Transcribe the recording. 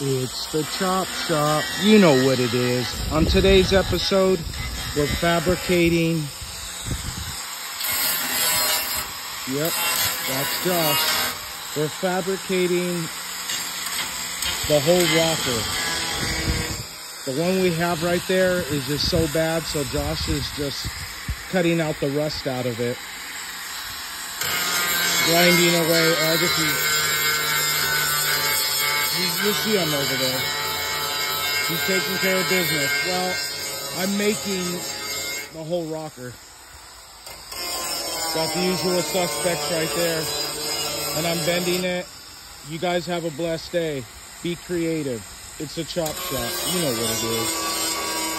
It's the Chop Shop. You know what it is. On today's episode, we're fabricating. Yep, that's Josh. We're fabricating the whole rocker. The one we have right there is just so bad, so Josh is just cutting out the rust out of it. Grinding away. You see him over there. He's taking care of business. Well, I'm making the whole rocker. Got the usual suspects right there. And I'm bending it. You guys have a blessed day. Be creative. It's a chop shop. You know what it is.